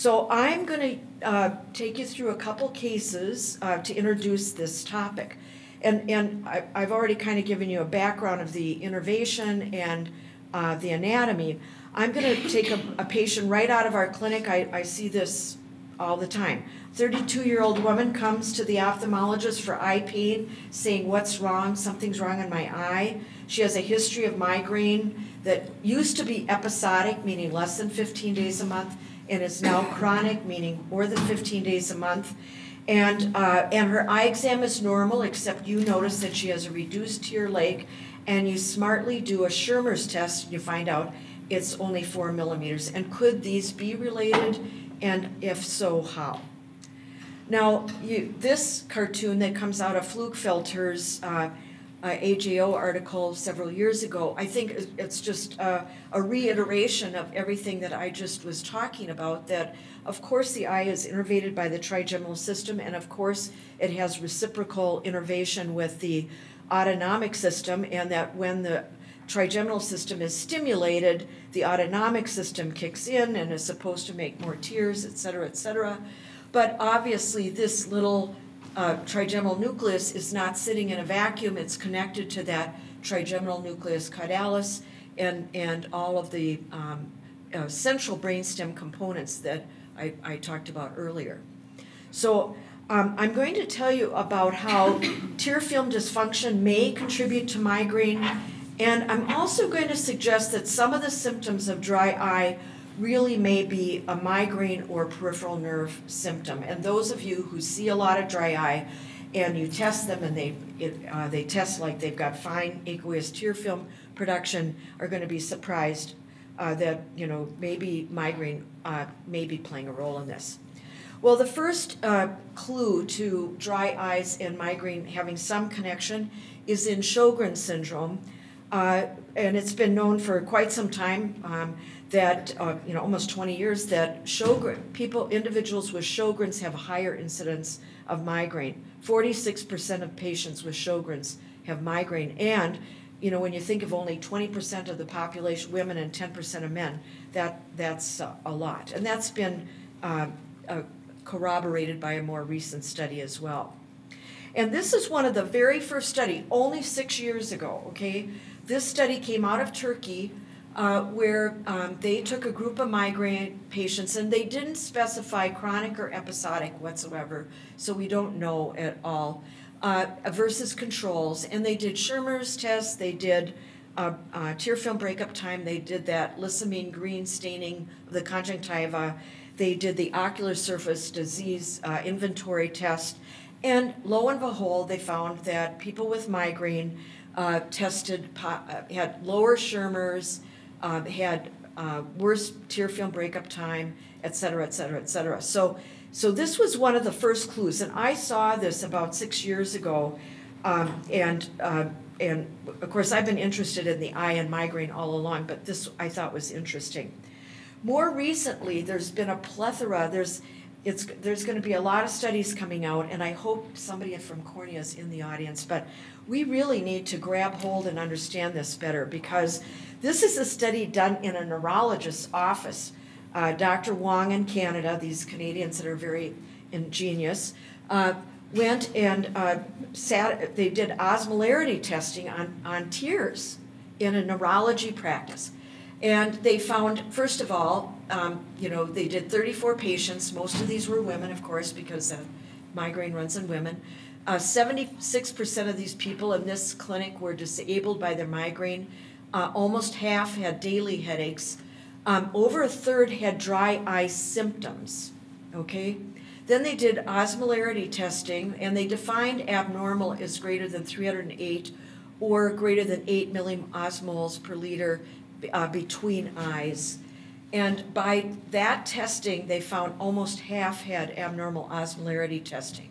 So I'm going to uh, take you through a couple cases uh, to introduce this topic. And, and I, I've already kind of given you a background of the innervation and uh, the anatomy. I'm going to take a, a patient right out of our clinic. I, I see this all the time. 32 year old woman comes to the ophthalmologist for eye pain, saying, What's wrong? Something's wrong in my eye. She has a history of migraine that used to be episodic, meaning less than 15 days a month, and is now chronic, meaning more than 15 days a month. And, uh, and her eye exam is normal, except you notice that she has a reduced tear lake, and you smartly do a Schirmer's test, and you find out it's only four millimeters. And could these be related? And if so, how? Now, you, this cartoon that comes out of Pflugfelder's uh, uh, article several years ago, I think it's just a, a reiteration of everything that I just was talking about. That, of course, the eye is innervated by the trigeminal system, and of course, it has reciprocal innervation with the autonomic system, and that when the trigeminal system is stimulated, the autonomic system kicks in and is supposed to make more tears, et cetera, et cetera. But obviously, this little uh, trigeminal nucleus is not sitting in a vacuum. It's connected to that trigeminal nucleus caudalis and, and all of the um, uh, central brainstem components that I, I talked about earlier. So um, I'm going to tell you about how tear film dysfunction may contribute to migraine, and I'm also going to suggest that some of the symptoms of dry eye really may be a migraine or peripheral nerve symptom. And those of you who see a lot of dry eye and you test them and they, it, uh, they test like they've got fine aqueous tear film production are going to be surprised uh, that, you know, maybe migraine uh, may be playing a role in this. Well, the first uh, clue to dry eyes and migraine having some connection is in Sjogren's syndrome. Uh, and it's been known for quite some time um, that uh, you know almost 20 years that Sjogren people individuals with Sjogren's have a higher incidence of migraine. 46% of patients with Sjogren's have migraine, and you know when you think of only 20% of the population, women and 10% of men, that that's uh, a lot, and that's been uh, uh, corroborated by a more recent study as well. And this is one of the very first study, only six years ago. Okay, this study came out of Turkey uh, where um, they took a group of migraine patients and they didn't specify chronic or episodic whatsoever, so we don't know at all, uh, versus controls. And they did Schirmer's test, they did uh, uh tear film breakup time, they did that lissamine green staining of the conjunctiva, they did the ocular surface disease uh, inventory test, and lo and behold, they found that people with migraine uh, tested, had lower Schirmer's, uh, had uh, worse tear film breakup time, et cetera, et cetera, et cetera. So, so this was one of the first clues, and I saw this about six years ago, um, and uh, and of course I've been interested in the eye and migraine all along, but this I thought was interesting. More recently, there's been a plethora. There's it's there's going to be a lot of studies coming out, and I hope somebody from Cornea is in the audience. But we really need to grab hold and understand this better because this is a study done in a neurologist's office. Uh, Dr. Wong in Canada, these Canadians that are very ingenious, uh, went and uh, sat, they did osmolarity testing on, on tears in a neurology practice. And they found, first of all, um, you know, they did 34 patients. Most of these were women, of course, because migraine runs in women. 76% uh, of these people in this clinic were disabled by their migraine. Uh, almost half had daily headaches. Um, over a third had dry eye symptoms. Okay? Then they did osmolarity testing and they defined abnormal as greater than 308 or greater than 8 milliosmoles per liter uh, between eyes. And by that testing, they found almost half had abnormal osmolarity testing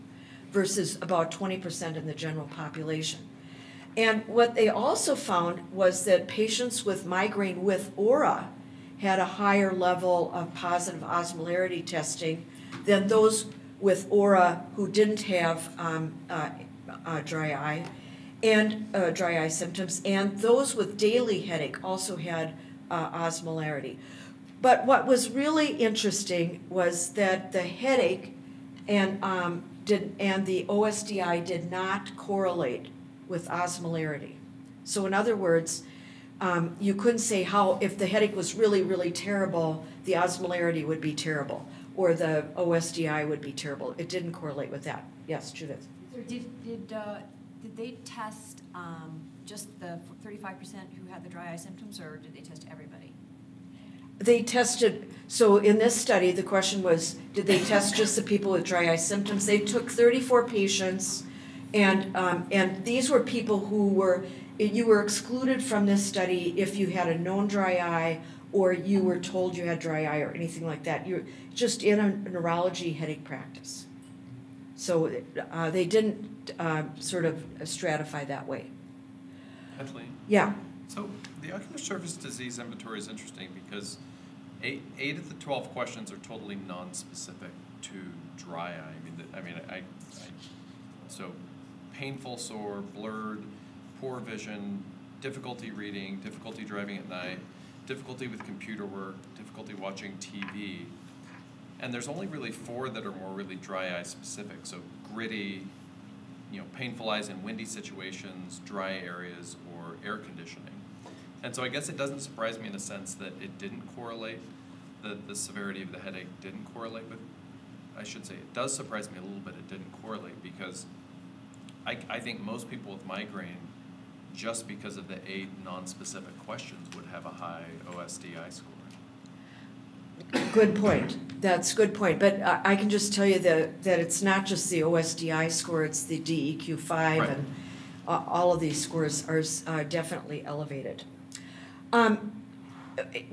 versus about 20% in the general population. And what they also found was that patients with migraine with aura had a higher level of positive osmolarity testing than those with aura who didn't have um, uh, uh, dry eye and uh, dry eye symptoms, and those with daily headache also had uh, osmolarity. But what was really interesting was that the headache and, um, did, and the OSDI did not correlate with osmolarity. So in other words, um, you couldn't say how, if the headache was really, really terrible, the osmolarity would be terrible, or the OSDI would be terrible. It didn't correlate with that. Yes, Judith? Did, did, uh, did they test, um, just the thirty-five percent who had the dry eye symptoms, or did they test everybody? They tested, so in this study, the question was, did they test just the people with dry eye symptoms? They took thirty-four patients, and, um, and these were people who were, you were excluded from this study if you had a known dry eye or you were told you had dry eye or anything like that. You're just in a neurology headache practice. So uh, they didn't uh, sort of stratify that way. Kathleen? Yeah. So the ocular surface disease inventory is interesting because eight, eight of the twelve questions are totally non-specific to dry eye. I mean, the- I mean, I, I, so painful, sore, blurred, poor vision, difficulty reading, difficulty driving at night, difficulty with computer work, difficulty watching TV. And there's only really four that are more really dry eye specific, so gritty, you know, painful eyes in windy situations, dry areas, or air conditioning. And so I guess it doesn't surprise me in a sense that it didn't correlate, the, the severity of the headache didn't correlate with, I should say, it does surprise me a little bit it didn't correlate because I, I think most people with migraine, just because of the eight non-specific questions, would have a high OSDI score. Good point. That's a good point. But I, I can just tell you that, that it's not just the OSDI score, it's the DEQ five Right. and a- all of these scores are uh, definitely elevated. Um,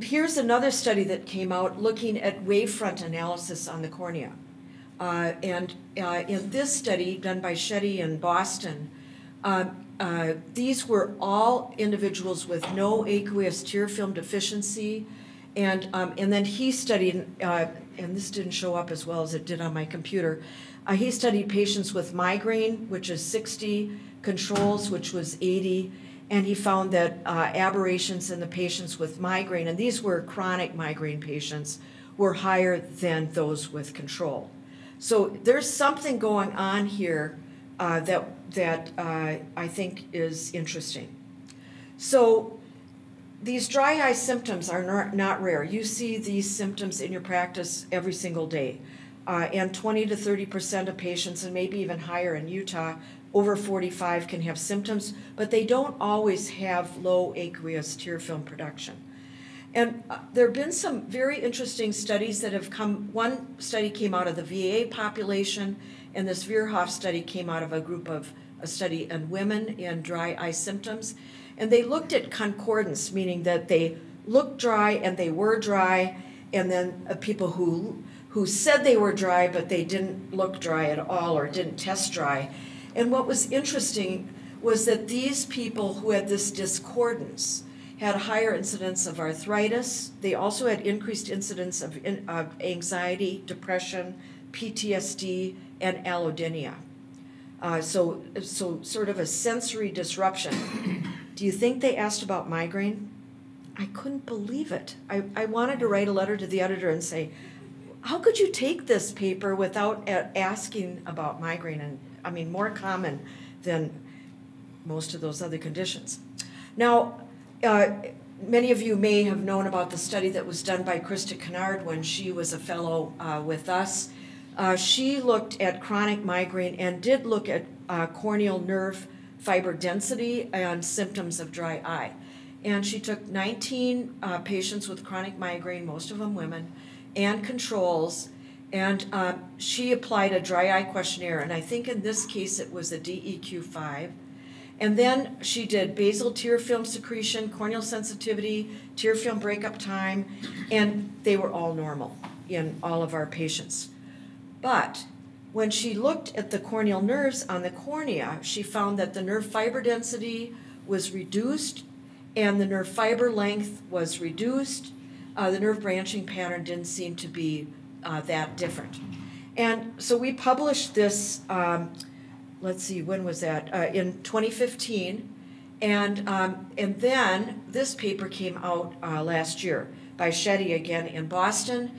here's another study that came out looking at wavefront analysis on the cornea. Uh, and uh, in this study done by Shetty in Boston, um, uh, these were all individuals with no aqueous tear film deficiency. And, um, and then he studied, uh, and this didn't show up as well as it did on my computer. Uh, he studied patients with migraine, which is 60, controls, which was 80, and he found that uh, aberrations in the patients with migraine, and these were chronic migraine patients, were higher than those with control. So there's something going on here uh, that that uh, I think is interesting. So these dry eye symptoms are not, not rare. You see these symptoms in your practice every single day. Uh, and 20 to 30 percent of patients, and maybe even higher in Utah, over 45 can have symptoms, but they don't always have low aqueous tear film production. And uh, there have been some very interesting studies that have come. One study came out of the VA population, and this Vehof study came out of a group of a study on women in dry eye symptoms. And they looked at concordance, meaning that they looked dry and they were dry, and then uh, people who who said they were dry but they didn't look dry at all or didn't test dry. And what was interesting was that these people who had this discordance had higher incidence of arthritis. They also had increased incidence of, in, of anxiety, depression, PTSD, and allodynia. Uh, so, so sort of a sensory disruption. Do you think they asked about migraine? I couldn't believe it. I, I wanted to write a letter to the editor and say, how could you take this paper without asking about migraine? And I mean, more common than most of those other conditions. Now, uh, many of you may have known about the study that was done by Krista Kinard when she was a fellow uh, with us. Uh, she looked at chronic migraine and did look at uh, corneal nerve fiber density and symptoms of dry eye. And she took 19 uh, patients with chronic migraine, most of them women, and controls, and um, she applied a dry eye questionnaire. And I think in this case it was a DEQ 5. And then she did basal tear film secretion, corneal sensitivity, tear film breakup time, and they were all normal in all of our patients. But when she looked at the corneal nerves on the cornea, she found that the nerve fiber density was reduced and the nerve fiber length was reduced. Uh, the nerve branching pattern didn't seem to be uh, that different. And so we published this, um, let's see, when was that? Uh, in 2015. And, um, and then this paper came out uh, last year. by Shetty again in Boston.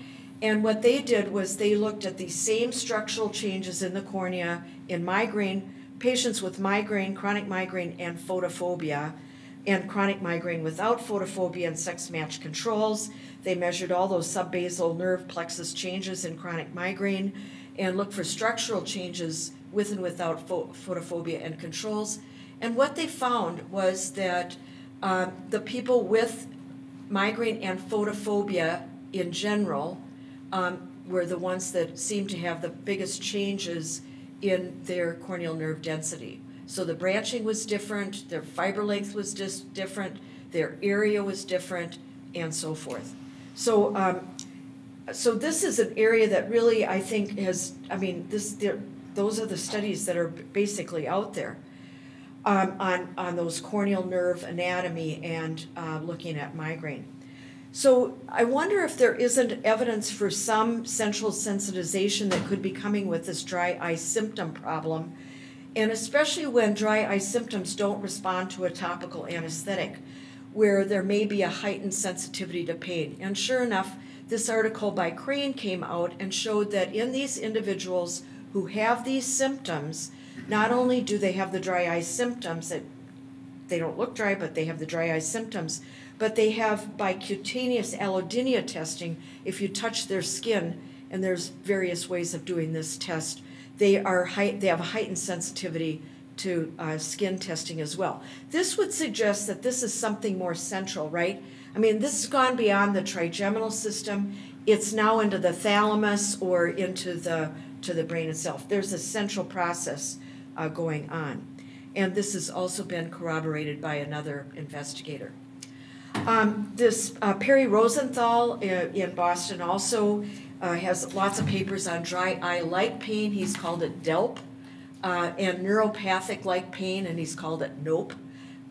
And what they did was they looked at the same structural changes in the cornea in migraine, patients with migraine, chronic migraine, and photophobia, and chronic migraine without photophobia and sex match controls. They measured all those subbasal nerve plexus changes in chronic migraine and looked for structural changes with and without pho- photophobia and controls. And what they found was that um, the people with migraine and photophobia in general um, were the ones that seemed to have the biggest changes in their corneal nerve density. So the branching was different, their fiber length was just different, their area was different, and so forth. So, um, so this is an area that really I think has, I mean, this, those are the studies that are basically out there um, on, on those corneal nerve anatomy and uh, looking at migraine. So I wonder if there isn't evidence for some central sensitization that could be coming with this dry eye symptom problem, and especially when dry eye symptoms don't respond to a topical anesthetic, where there may be a heightened sensitivity to pain. And sure enough, this article by Crane came out and showed that in these individuals who have these symptoms, not only do they have the dry eye symptoms that they don't look dry, but they have the dry eye symptoms, but they have by cutaneous allodynia testing, if you touch their skin, and there's various ways of doing this test, they are they have a heightened sensitivity to uh, skin testing as well. This would suggest that this is something more central, right? I mean, this has gone beyond the trigeminal system. It's now into the thalamus or into the to the brain itself. There's a central process uh, going on, and this has also been corroborated by another investigator. Um, this uh, Perry Rosenthal uh, in Boston also uh, has lots of papers on dry eye like pain. He's called it DELP, uh, and neuropathic like pain, and he's called it NOPE.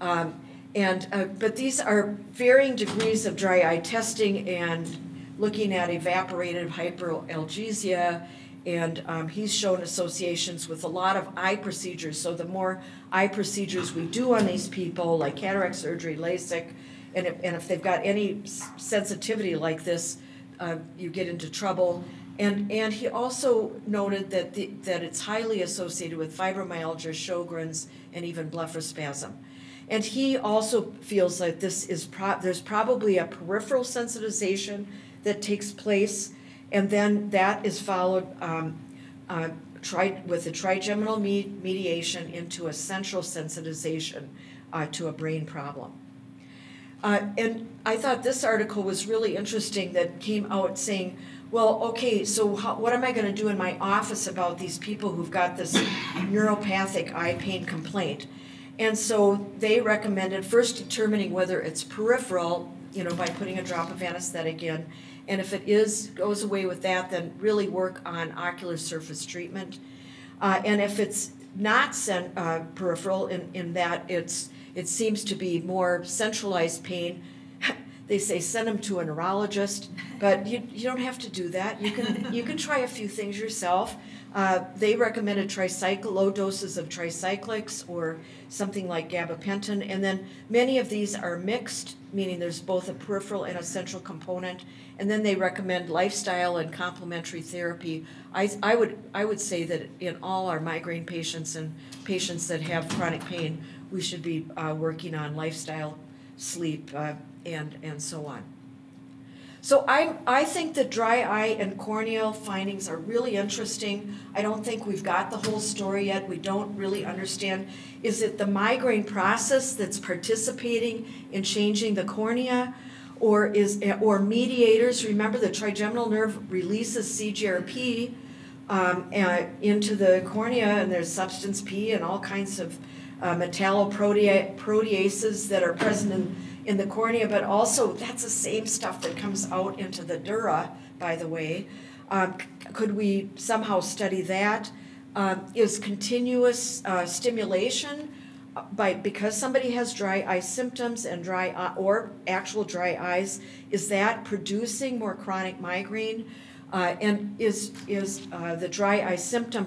Um, and uh, but these are varying degrees of dry eye testing and looking at evaporative hyperalgesia. And um, he's shown associations with a lot of eye procedures. So the more eye procedures we do on these people, like cataract surgery, LASIK, and if, and if they've got any sensitivity like this, uh, you get into trouble. And, and he also noted that, the, that it's highly associated with fibromyalgia, Sjogren's, and even blepharospasm. And he also feels like this is pro- there's probably a peripheral sensitization that takes place, and then that is followed um, uh, with a trigeminal me- mediation into a central sensitization uh, to a brain problem. Uh, and I thought this article was really interesting that came out saying, well, okay, so how, what am I going to do in my office about these people who've got this neuropathic eye pain complaint? And so they recommended first determining whether it's peripheral, you know, by putting a drop of anesthetic in. And if it is, goes away with that, then really work on ocular surface treatment. Uh, and if it's not uh, peripheral in, in that it's it seems to be more centralized pain. they say send them to a neurologist, but you, you don't have to do that. You can you can try a few things yourself. Uh, they recommended tricycle low doses of tricyclics or something like gabapentin, and then many of these are mixed, meaning there's both a peripheral and a central component. And then they recommend lifestyle and complementary therapy. I, I would I would say that in all our migraine patients and patients that have chronic pain, we should be uh, working on lifestyle, sleep, uh, and, and so on. So I, I think the dry eye and corneal findings are really interesting. I don't think we've got the whole story yet. We don't really understand. Is it the migraine process that's participating in changing the cornea? Or is or mediators? Remember the trigeminal nerve releases CGRP um, uh, into the cornea, and there's substance P and all kinds of uh, metalloproteases that are present in, in the cornea, but also that's the same stuff that comes out into the dura, by the way. Um, could we somehow study that? Um, is continuous uh, stimulation uh, by because somebody has dry eye symptoms and dry eye, or actual dry eyes, is that producing more chronic migraine? Uh, and is is uh, the dry eye symptom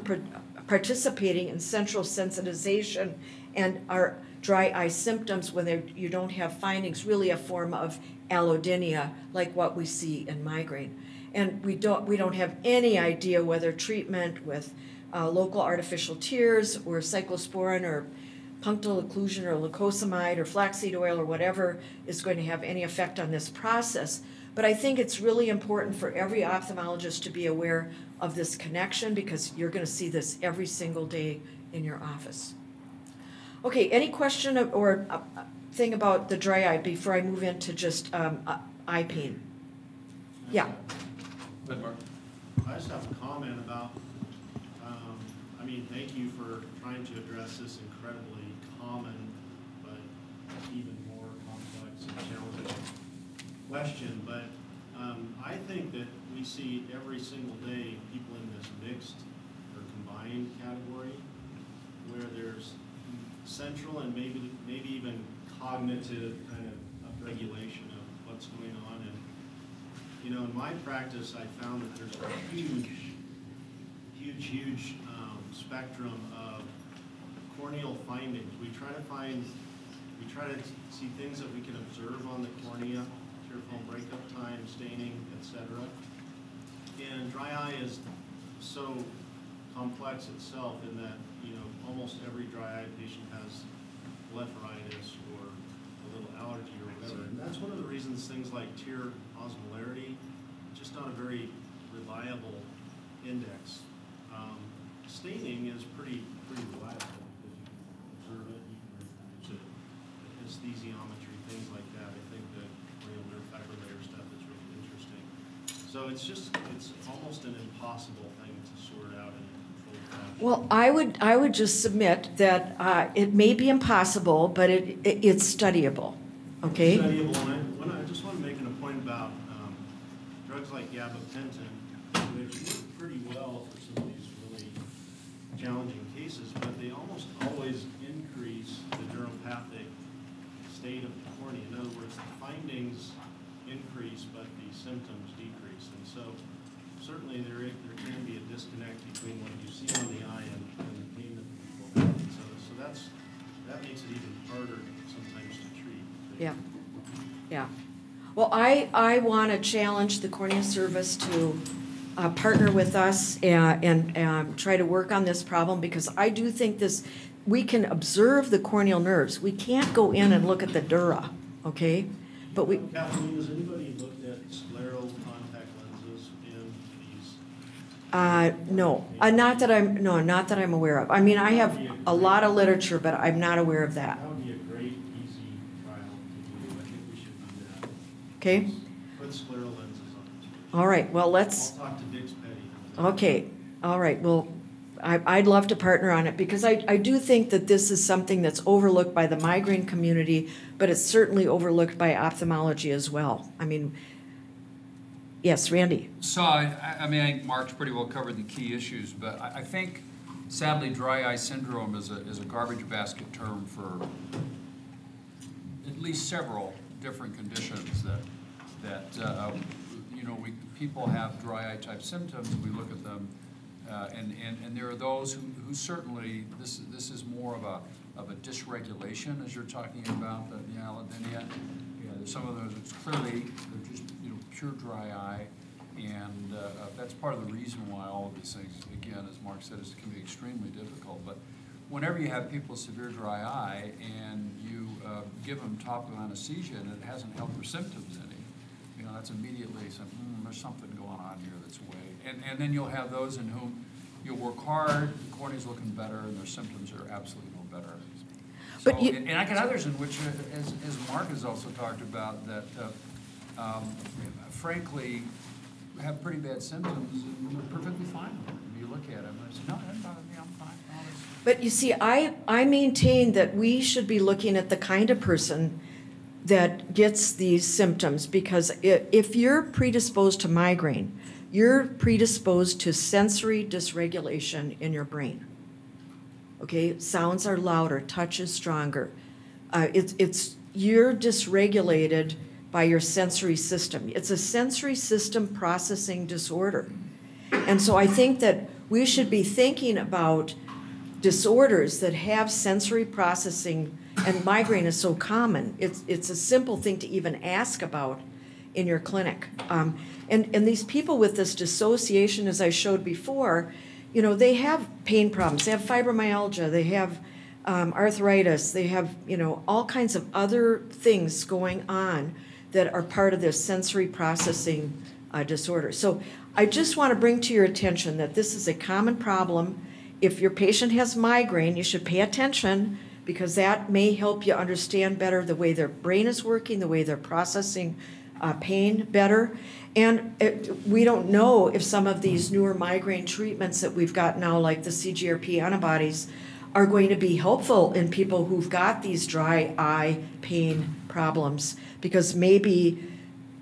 participating in central sensitization and are dry eye symptoms when you don't have findings, really a form of allodynia, like what we see in migraine. And we don't, we don't have any idea whether treatment with uh, local artificial tears or cyclosporin or punctal occlusion or lacosamide or flaxseed oil or whatever is going to have any effect on this process. But I think it's really important for every ophthalmologist to be aware of this connection because you're going to see this every single day in your office. Okay, any question of- or uh, uh, thing about the dry eye before I move into just um, uh, eye pain? Yeah. Go ahead, I just have a comment about, um, I mean, thank you for trying to address this incredibly common, but even more complex and challenging question, but, um, I think that we see every single day people in this mixed or combined category where there's central and maybe, maybe even cognitive kind of regulation of what's going on and you know, in my practice, I found that there's a huge, huge, huge um, spectrum of corneal findings. We try to find, we try to see things that we can observe on the cornea, tear film breakup time, staining, et cetera. And dry eye is so complex itself in that, almost every dry eye patient has blepharitis or a little allergy or whatever. And that's one of the reasons things like tear osmolarity, just not a very reliable index. Um, Staining is pretty, pretty reliable because you can observe it, you can reproduce it. Aesthesiometry, things like that. I think the corneal nerve fiber layer stuff is really interesting. So it's just, it's almost an impossible thing to sort out in a controlled fashion. Well, I would, I would just submit that uh, it may be impossible, but it, it- it's studyable, okay? Studyable, and I, I just want to make an point about, um, drugs like gabapentin, which work pretty well for some of these really challenging cases, but they almost always increase the neuropathic state of the cornea. In other words, the findings increase, but the symptoms decrease. And so certainly there, there can be a disconnect between what you see on the eye and, and the pain that people have. So, so that's, that makes it even harder sometimes to treat. Yeah, yeah. Well, I, I want to challenge the Cornea Service to uh, partner with us and, and um, try to work on this problem because I do think this, we can observe the corneal nerves. We can't go in and look at the dura, okay? But we, Kathleen, has anybody looked at scleral contact lenses in these? Uh, no, uh, not that I'm, no, not that I'm aware of. I mean, I have a lot of literature, but I'm not aware of that, That would be a great, easy trial to do. I think we should do that. okay? Put scleral lenses on. All right, well, let's. I'll talk to Dick's Petty. Okay, all right, well, I, I'd love to partner on it, because I, I do think that this is something that's overlooked by the migraine community, but it's certainly overlooked by ophthalmology as well. I mean, yes, Randy? So, I, I mean, I think Mark's pretty well covered the key issues, but I, I think sadly, dry eye syndrome is a, is a garbage basket term for at least several different conditions that, that, uh, you know, we, people have dry eye type symptoms, we look at them, uh, and, and, and there are those who, who certainly, this, this is more of a, of a dysregulation, as you're talking about, the the allodynia. Yeah, some of those, it's clearly, they're just, pure dry eye, and uh, uh, that's part of the reason why all of these things, again, as Mark said, is, can be extremely difficult. But whenever you have people with severe dry eye and you uh, give them topical anesthesia and it hasn't helped their symptoms any, you know, that's immediately some, hmm, there's something going on here that's way. And, and then you'll have those in whom you'll work hard, the cornea's looking better, and their symptoms are absolutely no better. But you- and and I get others in which, uh, as, as Mark has also talked about, that uh, um, frankly, have pretty bad symptoms and they're perfectly fine. If you look at them, and say, no, that doesn't bother me, I'm fine. But you see, I, I maintain that we should be looking at the kind of person that gets these symptoms, because i- if you're predisposed to migraine, you're predisposed to sensory dysregulation in your brain. Okay, sounds are louder, touch is stronger. Uh, it's, it's, you're dysregulated by your sensory system. It's a sensory system processing disorder. And so I think that we should be thinking about disorders that have sensory processing, and migraine is so common, it's, it's a simple thing to even ask about in your clinic. Um, and, and these people with this dissociation, as I showed before, you know, they have pain problems, they have fibromyalgia, they have um, arthritis, they have, you know, all kinds of other things going on that are part of this sensory processing uh, disorder. So I just want to bring to your attention that this is a common problem. If your patient has migraine, you should pay attention because that may help you understand better the way their brain is working, the way they're processing uh, pain better. And it, we don't know if some of these newer migraine treatments that we've got now, like the CGRP antibodies, are going to be helpful in people who've got these dry eye pain problems because maybe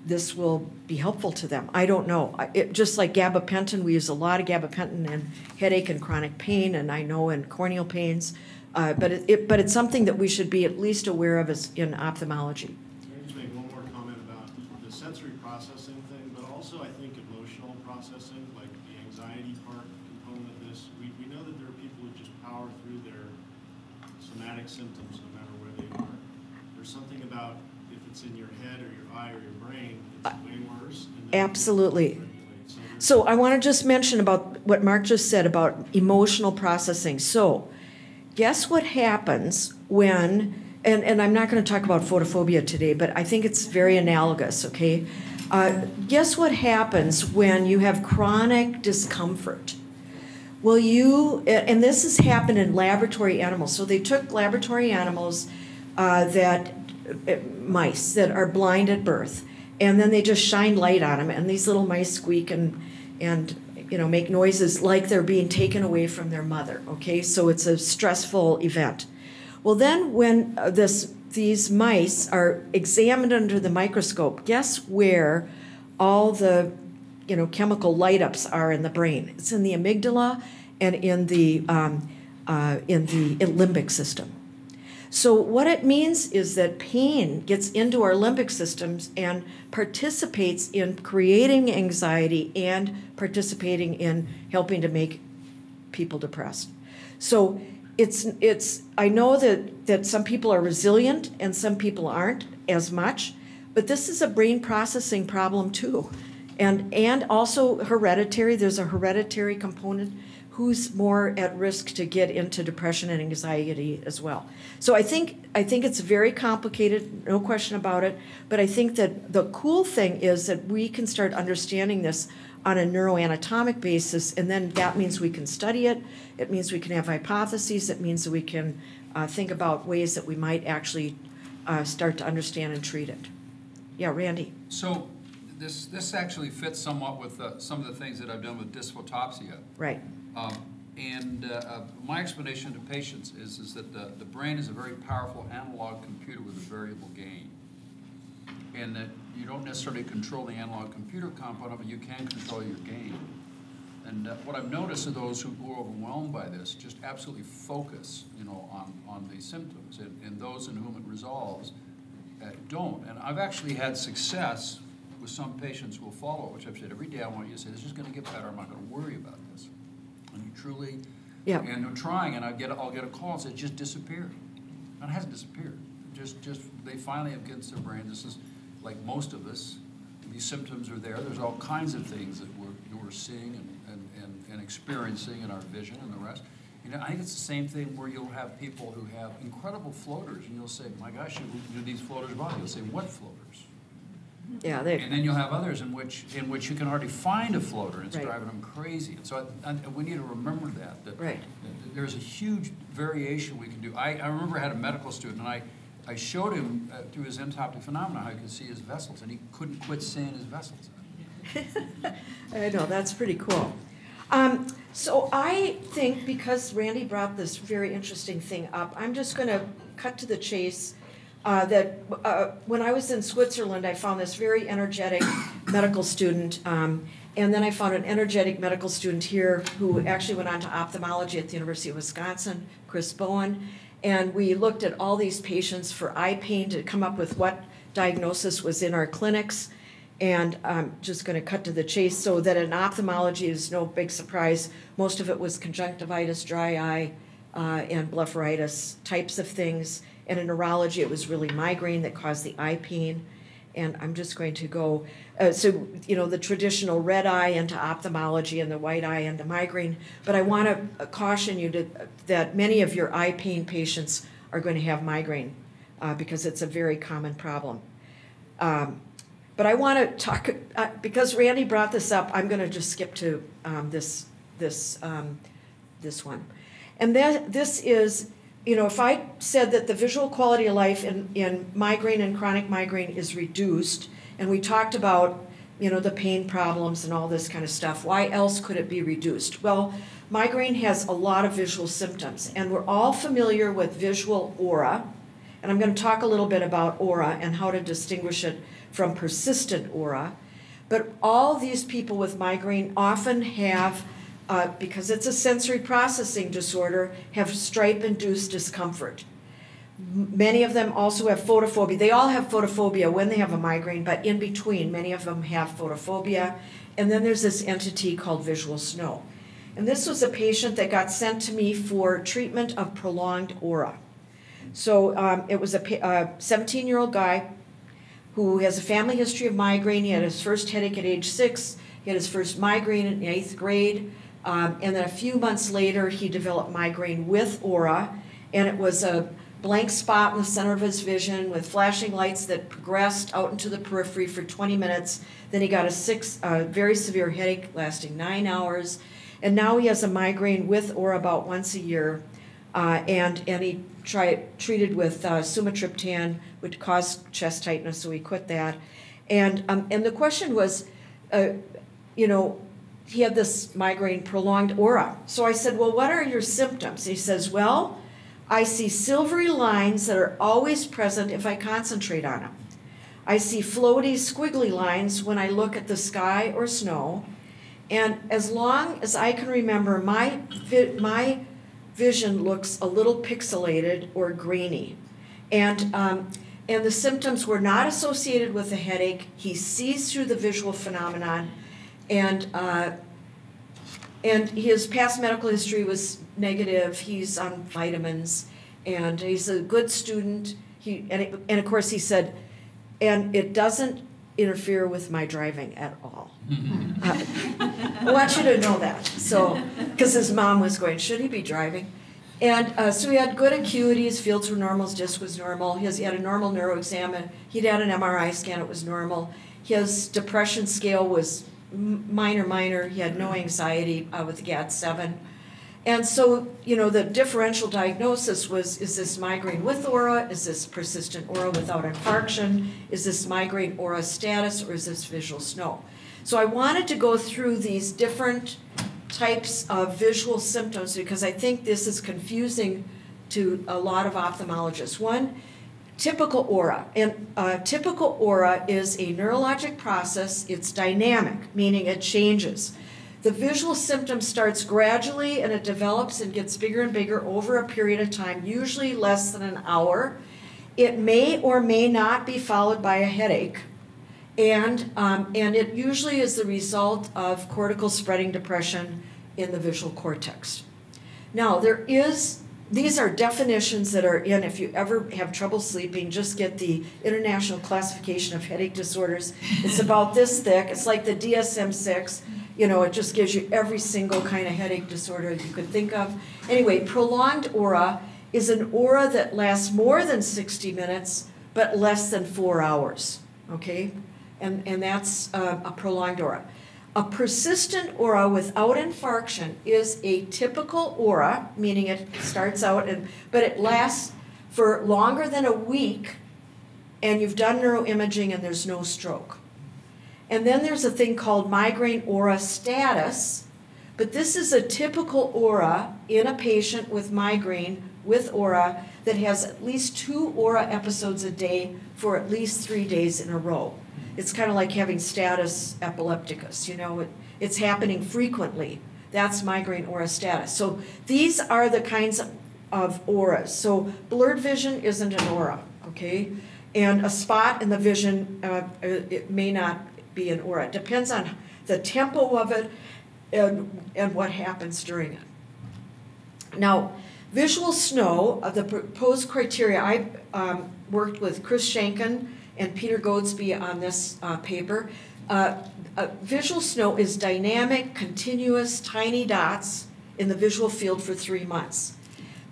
this will be helpful to them. I don't know. It, just like gabapentin, we use a lot of gabapentin in headache and chronic pain, and I know in corneal pains. Uh, but it, it, but it's something that we should be at least aware of as in ophthalmology. Can I just make one more comment about the sensory processing thing, but also I think emotional processing, like the anxiety part component of this. We, we know that there are people who just power through their somatic symptoms no matter where they are. There's something about if it's in your head or your eye or your brain, it's way worse. Absolutely. So I want to just mention about what Mark just said about emotional processing. So, guess what happens when, and, and I'm not going to talk about photophobia today, but I think it's very analogous, okay? Uh, guess what happens when you have chronic discomfort? Well, you, and this has happened in laboratory animals. So they took laboratory animals uh, that, mice that are blind at birth, and then they just shine light on them, and these little mice squeak and, and, you know, make noises like they're being taken away from their mother, okay? So it's a stressful event. Well, then when uh, this, these mice are examined under the microscope, guess where all the you know, chemical light ups are in the brain. It's in the amygdala and in the um, uh, in the limbic system. So what it means is that pain gets into our limbic systems and participates in creating anxiety and participating in helping to make people depressed. So it's it's I know that that some people are resilient and some people aren't as much, but this is a brain processing problem too. And and also hereditary, there's a hereditary component who's more at risk to get into depression and anxiety as well. So I think I think it's very complicated, no question about it, but I think that the cool thing is that we can start understanding this on a neuroanatomic basis, and then that means we can study it. It means we can have hypotheses. It means that we can uh, think about ways that we might actually uh, start to understand and treat it. Yeah, Randy. So this, this actually fits somewhat with uh, some of the things that I've done with dysphotopsia. Right. Um, And uh, uh, my explanation to patients is, is that the, the brain is a very powerful analog computer with a variable gain. And that you don't necessarily control the analog computer component, but you can control your gain. And uh, what I've noticed are those who are overwhelmed by this just absolutely focus, you know, on, on these symptoms. And, and those in whom it resolves uh, don't. And I've actually had success with some patients who will follow which I've said, every day I want you to say, this is gonna get better, I'm not gonna worry about this. And you truly, Yeah. and they're trying, and I get, I'll get a call and say, it just disappeared. And it hasn't disappeared. Just, just, they finally have gets their brain, this is like most of us, these symptoms are there, there's all kinds of things that we're, we're seeing and, and, and, and experiencing in our vision and the rest. You know, I think it's the same thing where you'll have people who have incredible floaters, and you'll say, my gosh, you do these floaters bother you? You'll say, what floaters? Yeah, they, And then you'll have others in which, in which you can hardly find a floater, and it's Right. driving them crazy. And so, I- and we need to remember that, that. Right. that There's a huge variation we can do. I, I remember I had a medical student, and I, I showed him uh, through his entoptic phenomena how he could see his vessels, and he couldn't quit seeing his vessels. I know, that's pretty cool. Um, so I think because Randy brought this very interesting thing up, I'm just gonna cut to the chase. Uh, that, uh, when I was in Switzerland, I found this very energetic medical student. Um, and then I found an energetic medical student here who actually went on to ophthalmology at the University of Wisconsin, Chris Bowen. And we looked at all these patients for eye pain to come up with what diagnosis was in our clinics. And I'm just going to cut to the chase so that in ophthalmology is no big surprise. Most of it was conjunctivitis, dry eye, uh, and blepharitis types of things. And in neurology, it was really migraine that caused the eye pain. And I'm just going to go, uh, so, you know, the traditional red eye into ophthalmology and the white eye into migraine. But I want to caution you to, that many of your eye pain patients are going to have migraine uh, because it's a very common problem. Um, but I want to talk, uh, because Randy brought this up, I'm going to just skip to um, this, this, um, this one. And that, this is, you know, if I said that the visual quality of life in, in migraine and chronic migraine is reduced, and we talked about, you know, the pain problems and all this kind of stuff, why else could it be reduced? Well, migraine has a lot of visual symptoms, and we're all familiar with visual aura, and I'm going to talk a little bit about aura and how to distinguish it from persistent aura. But all these people with migraine often have, uh, because it's a sensory processing disorder, have stripe induced discomfort. Many of them also have photophobia. They all have photophobia when they have a migraine, but in between, many of them have photophobia. And then there's this entity called visual snow. And this was a patient that got sent to me for treatment of prolonged aura. So um, it was a 17 year old guy who has a family history of migraine. He had his first headache at age six, he had his first migraine in eighth grade. Um, and then a few months later, he developed migraine with aura, and it was a blank spot in the center of his vision with flashing lights that progressed out into the periphery for 20 minutes. Then he got a six, uh, very severe headache lasting nine hours, and now he has a migraine with aura about once a year, uh, and and he tried treated with uh, sumatriptan, which caused chest tightness, so he quit that. And um, and the question was, uh, you know, he had this migraine prolonged aura. So I said, well, what are your symptoms? He says, well, I see silvery lines that are always present if I concentrate on them. I see floaty, squiggly lines when I look at the sky or snow. And as long as I can remember, my, my vision looks a little pixelated or grainy. And, um, and the symptoms were not associated with a headache. He sees through the visual phenomenon. And, uh, and his past medical history was negative. He's on vitamins. And he's a good student. He, and, it, and of course, he said, and it doesn't interfere with my driving at all. Uh, I want you to know that. So, because his mom was going, should he be driving? And uh, so he had good acuity. His fields were normal. His disc was normal. He, had a normal neuro exam. And he'd had an MRI scan. It was normal. His depression scale was minor, minor. He had no anxiety uh, with the GAD-7. And so, you know, the differential diagnosis was, is this migraine with aura? Is this persistent aura without infarction? Is this migraine aura status or is this visual snow? So I wanted to go through these different types of visual symptoms because I think this is confusing to a lot of ophthalmologists. One, typical aura. And uh, typical aura is a neurologic process. It's dynamic, meaning it changes. The visual symptom starts gradually and it develops and gets bigger and bigger over a period of time, usually less than an hour. It may or may not be followed by a headache. And, um, and it usually is the result of cortical spreading depression in the visual cortex. Now, there is, these are definitions that are in, if you ever have trouble sleeping, just get the International Classification of Headache Disorders. It's about this thick, it's like the DSM 6. You know, it just gives you every single kind of headache disorder you could think of. Anyway, prolonged aura is an aura that lasts more than 60 minutes, but less than four hours. Okay? and, and that's uh, a prolonged aura. A persistent aura without infarction is a typical aura, meaning it starts out and but it lasts for longer than a week, and you've done neuroimaging and there's no stroke. And then there's a thing called migraine aura status, but this is a typical aura in a patient with migraine with aura that has at least two aura episodes a day for at least three days in a row it's kind of like having status epilepticus, you know, it, it's happening frequently. That's migraine aura status. So these are the kinds of, auras. So blurred vision isn't an aura, okay? And a spot in the vision, uh, it may not be an aura. It depends on the tempo of it and, and what happens during it. Now, Visual snow, of the proposed criteria, I um, worked with Chris Schankin and Peter Goadsby on this uh, paper. Uh, uh, Visual snow is dynamic, continuous, tiny dots in the visual field for three months.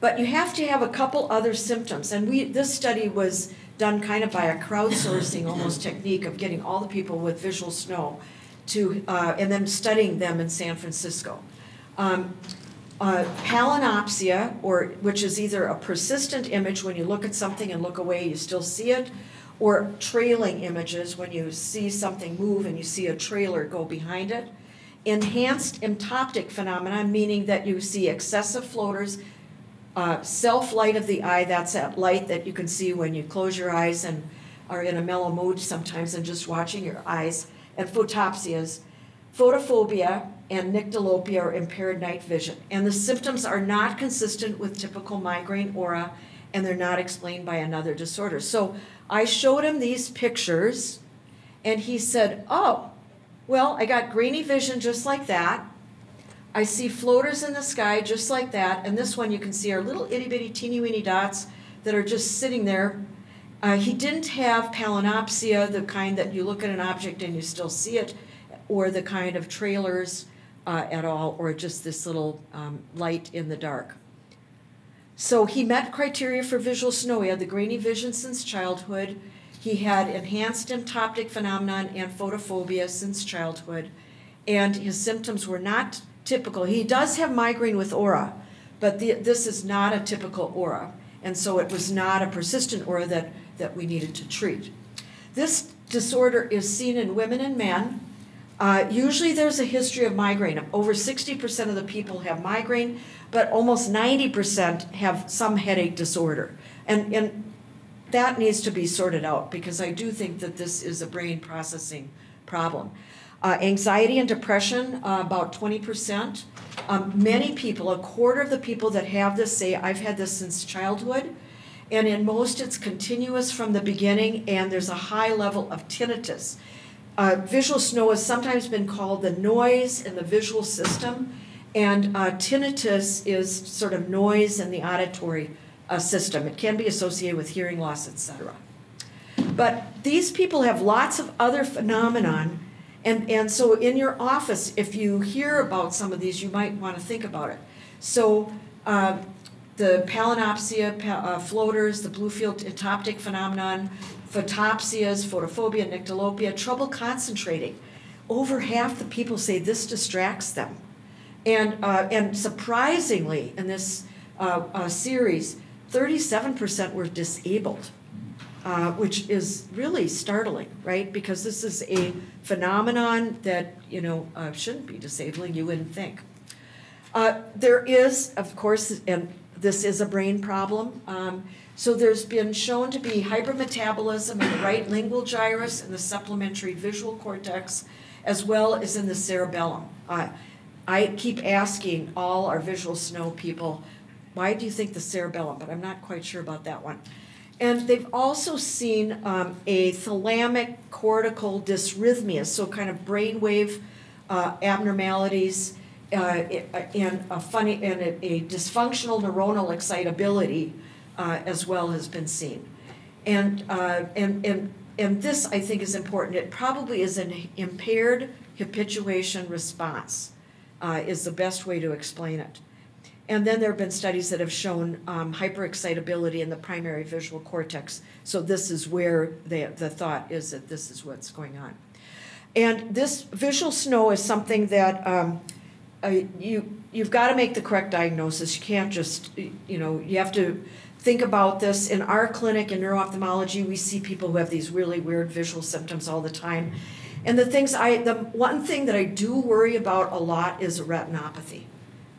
But you have to have a couple other symptoms, and we, this study was done kind of by a crowdsourcing almost technique of getting all the people with visual snow to, uh, and then studying them in San Francisco. Um, uh, palinopsia, or which is either a persistent image when you look at something and look away, you still see it, or trailing images when you see something move and you see a trailer go behind it. Enhanced entoptic phenomena, meaning that you see excessive floaters, uh, self light of the eye, that's that light that you can see when you close your eyes and are in a mellow mood sometimes and just watching your eyes, and photopsias, photophobia, and nyctalopia or impaired night vision. And the symptoms are not consistent with typical migraine aura, and they're not explained by another disorder. So I showed him these pictures, and he said, Oh, well, I got grainy vision just like that. I see floaters in the sky just like that, and this one you can see are little itty bitty teeny weeny dots that are just sitting there. Uh, he didn't have palinopsia, the kind that you look at an object and you still see it, or the kind of trailers uh, at all, or just this little um, light in the dark. So he met criteria for visual snow. He had the grainy vision since childhood. He had enhanced entoptic phenomenon and photophobia since childhood. And his symptoms were not typical. He does have migraine with aura, but the, this is not a typical aura. And so it was not a persistent aura that, that we needed to treat. This disorder is seen in women and men. Uh, usually there's a history of migraine. Over 60% of the people have migraine, but almost 90% have some headache disorder. And, and that needs to be sorted out because I do think that this is a brain processing problem. Uh, anxiety and depression, uh, about 20%. Um, many people, a quarter of the people that have this say, I've had this since childhood. And in most, it's continuous from the beginning, and there's a high level of tinnitus. Uh, visual snow has sometimes been called the noise in the visual system, and uh, tinnitus is sort of noise in the auditory uh, system. It can be associated with hearing loss, etc. But these people have lots of other phenomenon, and, and so in your office, if you hear about some of these, you might want to think about it. So uh, the palinopsia, pa- uh, floaters, the blue field entoptic phenomenon, photopsias, photophobia, nyctalopia, trouble concentrating. Over half the people say this distracts them. And, uh, and surprisingly, in this uh, uh, series, 37% were disabled, uh, which is really startling, right? Because this is a phenomenon that, you know, uh, shouldn't be disabling, you wouldn't think. Uh, there is, of course, and this is a brain problem. Um, so there's been shown to be hypermetabolism in the right lingual gyrus and the supplementary visual cortex, as well as in the cerebellum. Uh, I keep asking all our visual snow people, why do you think the cerebellum? But I'm not quite sure about that one. And they've also seen um, a thalamic cortical dysrhythmia, so kind of brainwave uh, abnormalities uh, and a funny and a, a dysfunctional neuronal excitability uh, as well has been seen. And, uh, and, and, and this, I think, is important. It probably is an impaired habituation response, uh, is the best way to explain it. And then there have been studies that have shown um, hyperexcitability in the primary visual cortex. So this is where the, the thought is that this is what's going on. And this visual snow is something that um, uh, you, you've got to make the correct diagnosis. You can't just, you know, you have to think about this. In our clinic in neuro-ophthalmology, we see people who have these really weird visual symptoms all the time. And the things I, the one thing that I do worry about a lot is retinopathy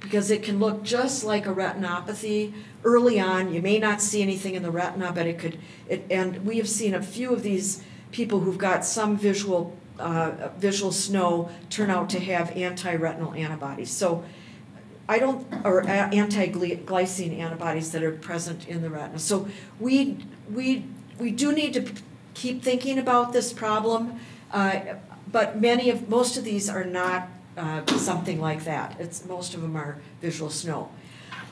because it can look just like a retinopathy early on. You may not see anything in the retina, but it could. It, and we have seen a few of these people who've got some visual uh, visual snow turn out to have anti-retinal antibodies. So I don't, or anti-glycine antibodies that are present in the retina. So we we we do need to keep thinking about this problem, uh, but many of most of these are not uh, something like that. It's most of them are visual snow.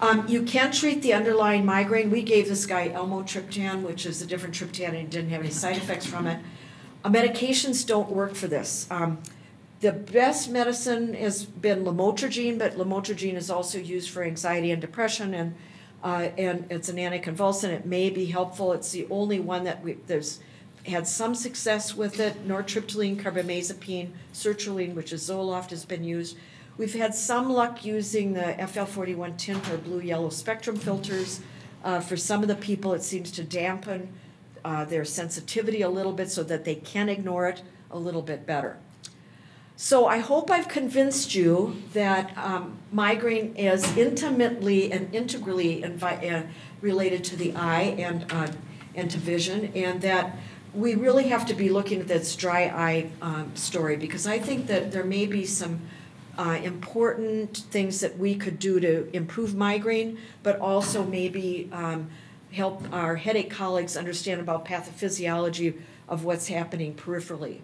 Um, you can treat the underlying migraine. We gave this guy almotriptan, which is a different triptan and he didn't have any side effects from it. Uh, medications don't work for this. Um, the best medicine has been lamotrigine, but lamotrigine is also used for anxiety and depression and uh, and it's an anticonvulsant. It may be helpful. It's the only one that we, there's had some success with it. Nortriptyline, carbamazepine, sertraline, which is Zoloft, has been used. We've had some luck using the FL41 tint or blue yellow spectrum filters. Uh, for some of the people, it seems to dampen uh, their sensitivity a little bit so that they can ignore it a little bit better. So I hope I've convinced you that um, migraine is intimately and integrally uh, related to the eye and, uh, and to vision, and that we really have to be looking at this dry eye um, story because I think that there may be some uh, important things that we could do to improve migraine, but also maybe um, help our headache colleagues understand about pathophysiology of what's happening peripherally.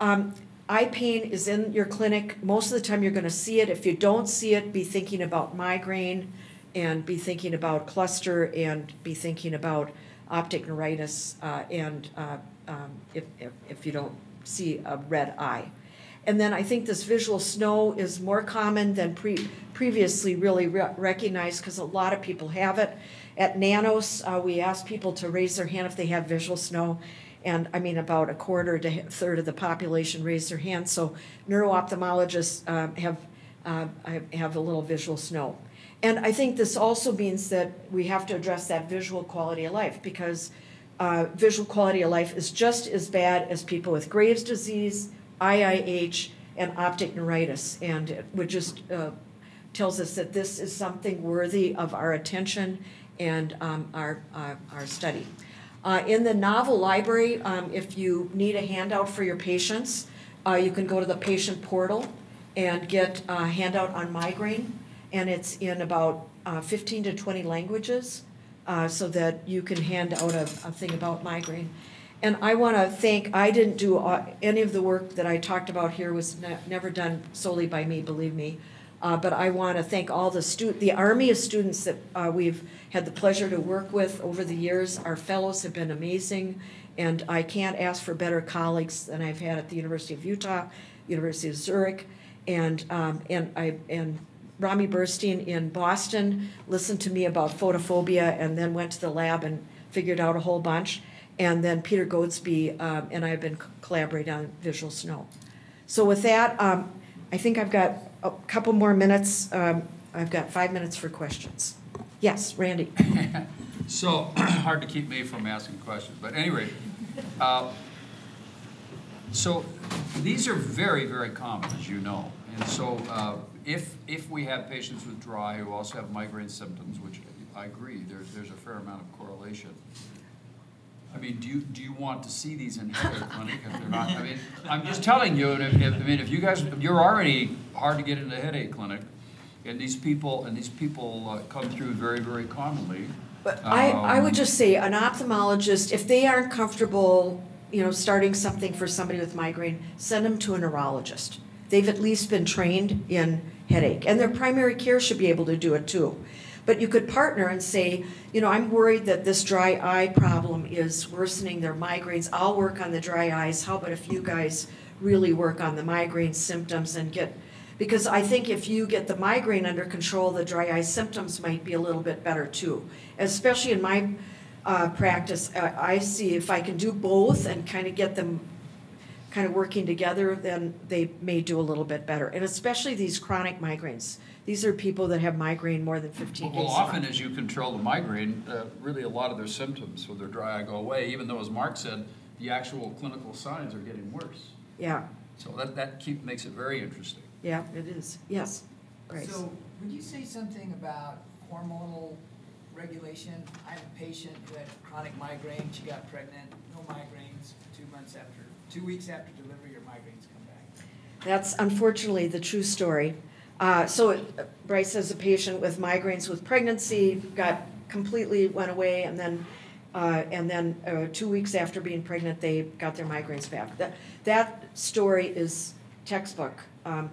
Um, eye pain is in your clinic. Most of the time, you're going to see it. If you don't see it, be thinking about migraine and be thinking about cluster and be thinking about optic neuritis uh, and uh, um, if, if, if you don't see a red eye. And then I think this visual snow is more common than pre- previously really re- recognized because a lot of people have it. At Nanos, uh, we asked people to raise their hand if they have visual snow. And I mean, about a quarter to a third of the population raised their hand. So neuro-ophthalmologists have, uh, have a little visual snow. And I think this also means that we have to address that visual quality of life because uh, visual quality of life is just as bad as people with Graves' disease, IIH, and optic neuritis. And it would just uh, tells us that this is something worthy of our attention and um, our, uh, our study. Uh, in the NOVEL library, um, if you need a handout for your patients, uh, you can go to the patient portal and get a handout on migraine. And it's in about uh, 15 to 20 languages uh, so that you can hand out a, a thing about migraine. And I want to thank, I didn't do uh, any of the work that I talked about here was ne- never done solely by me, believe me. Uh, but I want to thank all the stu- the army of students that uh, we've had the pleasure to work with over the years. Our fellows have been amazing, and I can't ask for better colleagues than I've had at the University of Utah, University of Zurich, and um, and I and Rami Burstein in Boston listened to me about photophobia and then went to the lab and figured out a whole bunch. And then Peter Goadsby um, and I have been collaborating on visual snow. So with that, um, I think I've got a couple more minutes. Um, I've got five minutes for questions. Yes, Randy. So, hard to keep me from asking questions, but anyway, uh, so these are very, very common, as you know. And so uh, if, if we have patients with dry who also have migraine symptoms, which I agree, there's, there's a fair amount of correlation. I mean, do you, do you want to see these in headache clinic if they're not, I mean, I'm just telling you, if, if- I mean, if you guys, you're already hard to get into the headache clinic, and these people, and these people uh, come through very, very commonly. But I, I would Um, just say an ophthalmologist, if they aren't comfortable, you know, starting something for somebody with migraine, send them to a neurologist. They've at least been trained in headache, and their primary care should be able to do it too. But you could partner and say, you know, I'm worried that this dry eye problem is worsening their migraines. I'll work on the dry eyes. How about if you guys really work on the migraine symptoms and get because I think if you get the migraine under control, the dry eye symptoms might be a little bit better too. Especially in my uh, practice, uh, I see if I can do both and kind of get them kind of working together, then they may do a little bit better. And especially these chronic migraines. These are people that have migraine more than 15 days. Well, often as you control the migraine, uh, really a lot of their symptoms with their dry eye go away, even though, as Mark said, the actual clinical signs are getting worse. Yeah, So that, that keep, makes it very interesting. yeah, it is. Yes. Right. So, would you say something about hormonal regulation? I have a patient who had chronic migraine, she got pregnant, no migraines, two months after, two weeks after delivery, your migraines come back. That's unfortunately the true story. Uh, so uh, Bryce has a patient with migraines with pregnancy, got completely went away, and then uh, and then uh, two weeks after being pregnant, they got their migraines back. That that story is textbook. Um,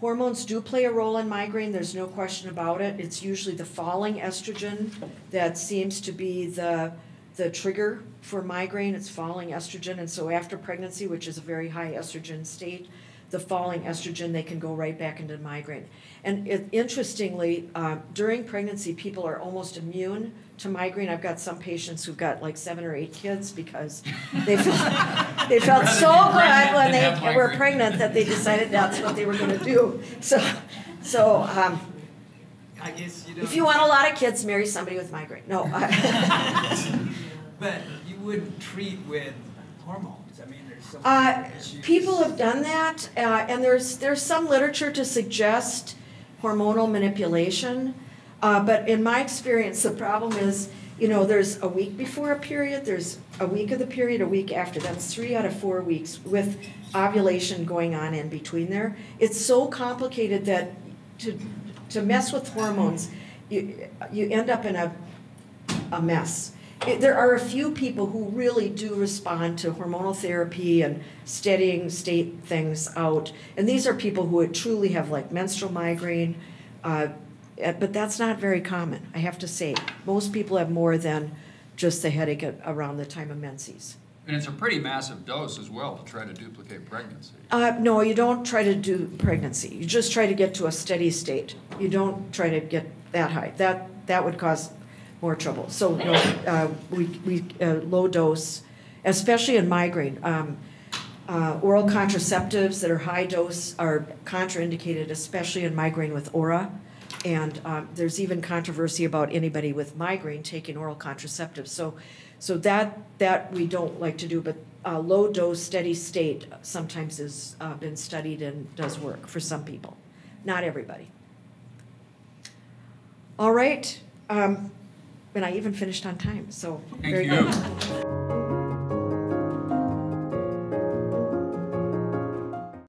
Hormones do play a role in migraine, there's no question about it. It's usually the falling estrogen that seems to be the, the trigger for migraine. It's falling estrogen, and so after pregnancy, which is a very high estrogen state, the falling estrogen, they can go right back into migraine. And it, interestingly, uh, during pregnancy, people are almost immune to migraine. I've got some patients who've got like seven or eight kids because they felt, they felt so good when they were pregnant that they decided that's what they were gonna do. So, so, um, I guess you don't. if you want a lot of kids, marry somebody with migraine. No. But you wouldn't treat with hormones. I mean, there's so Uh, people have done that, uh, and there's, there's some literature to suggest hormonal manipulation. Uh, but in my experience, the problem is, you know, there's a week before a period, there's a week of the period, a week after. That's three out of four weeks with ovulation going on in between there. It's so complicated that to, to mess with hormones, you, you end up in a, a mess. It- There are a few people who really do respond to hormonal therapy and steadying state things out. And these are people who truly have like menstrual migraine, uh, eh, but that's not very common, I have to say. Most people have more than just the headache at- around the time of menses. And it's a pretty massive dose as well to try to duplicate pregnancy. Uh, no, you don't try to do pregnancy. You just try to get to a steady state. You don't try to get that high. That, that would cause more trouble. So, no, uh, we, we, uh, low dose, especially in migraine. Um, uh, oral contraceptives that are high dose are contraindicated, especially in migraine with aura. And, um, there's even controversy about anybody with migraine taking oral contraceptives. So, so that, that we don't like to do, but, uh, low dose, steady state sometimes has, uh, been studied and does work for some people. Not everybody. All right, um, and I even finished on time, so. Thank very you. good.